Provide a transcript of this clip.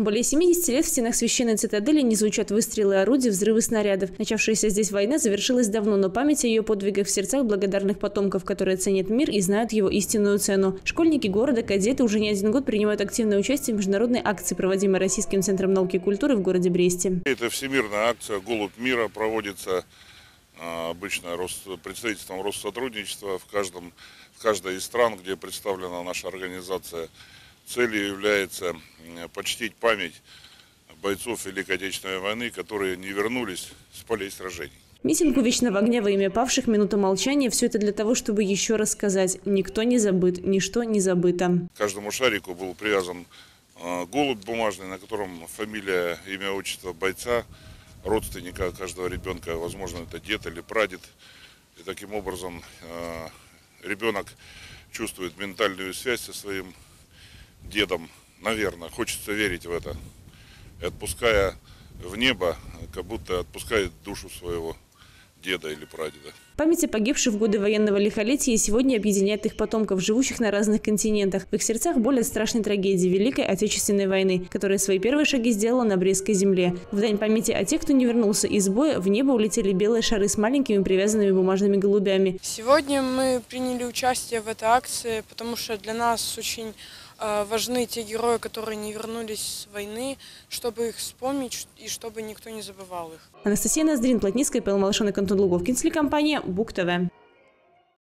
Более 70 лет в стенах священной цитадели не звучат выстрелы орудий, взрывы снарядов. Начавшаяся здесь война завершилась давно, но память о ее подвигах в сердцах благодарных потомков, которые ценят мир и знают его истинную цену. Школьники города, кадеты уже не один год принимают активное участие в международной акции, проводимой Российским центром науки и культуры в городе Бресте. Это всемирная акция «Голубь мира» проводится а, обычно представительством Россотрудничества в, каждом, в каждой из стран, где представлена наша организация. Целью является м, почтить память бойцов Великой Отечественной войны, которые не вернулись с полей сражений. Митинг у Вечного огня во имя павших, минута молчания – все это для того, чтобы еще раз сказать – никто не забыт, ничто не забыто. К каждому шарику был привязан а, голубь бумажный, на котором фамилия, имя, отчество бойца, родственника каждого ребенка, возможно, это дед или прадед. И таким образом а, ребенок чувствует ментальную связь со своим дедом, наверное, хочется верить в это. И отпуская в небо, как будто отпускает душу своего деда или прадеда. Память о погибших в годы военного лихолетия сегодня объединяет их потомков, живущих на разных континентах. В их сердцах боль от страшной трагедии Великой Отечественной войны, которая свои первые шаги сделала на Брестской земле. В дань памяти о тех, кто не вернулся из боя, в небо улетели белые шары с маленькими привязанными бумажными голубями. Сегодня мы приняли участие в этой акции, потому что для нас очень важны те герои, которые не вернулись с войны, чтобы их вспомнить и чтобы никто не забывал их. Анастасия Ноздрин, Плотницкая, Павел Малышон и Кантон Луговкин, телекомпания БУК ТВ.